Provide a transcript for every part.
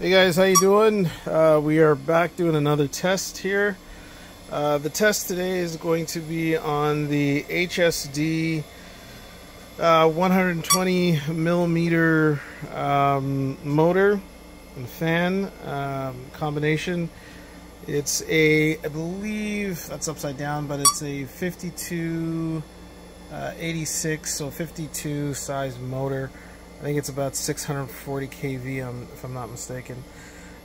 Hey guys, how you doing? Uh, we are back doing another test here. Uh, the test today is going to be on the HSD uh, 120 millimeter um, motor and fan um, combination. It's a, I believe that's upside down, but it's a 52 uh, 86, so 52 size motor. I think it's about 640 kV, um, if I'm not mistaken.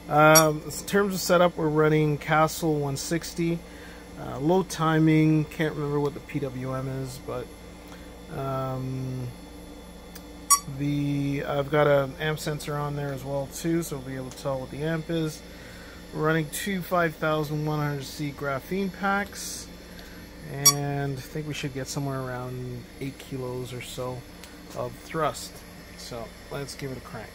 Um, in terms of setup, we're running Castle 160. Uh, low timing, can't remember what the PWM is, but um, the I've got an amp sensor on there as well too, so we'll be able to tell what the amp is. We're running two 5100C graphene packs, and I think we should get somewhere around 8 kilos or so of thrust. So let's give it a crank.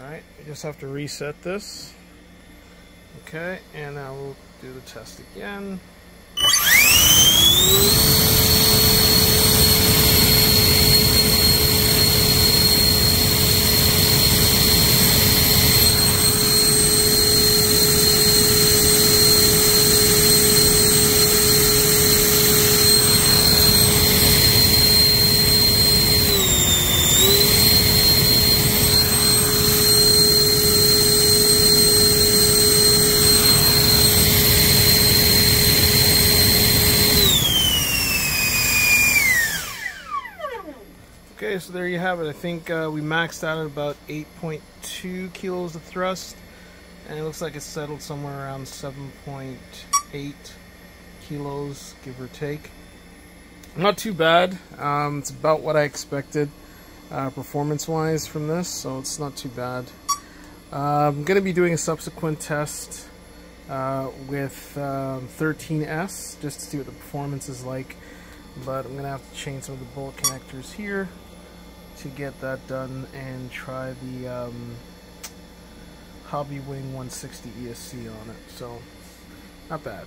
Alright, you just have to reset this. Okay, and now we'll do the test again. Okay, so there you have it. I think uh, we maxed out at about 8.2 kilos of thrust, and it looks like it's settled somewhere around 7.8 kilos, give or take. Not too bad. Um, it's about what I expected uh, performance-wise from this, so it's not too bad. Uh, I'm going to be doing a subsequent test uh, with um, 13S just to see what the performance is like. But I'm going to have to change some of the bolt connectors here to get that done and try the um, Hobbywing 160 ESC on it. So, not bad.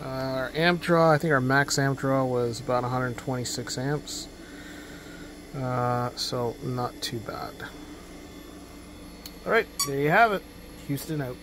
Uh, our amp draw, I think our max amp draw was about 126 amps. Uh, so, not too bad. Alright, there you have it. Houstan out.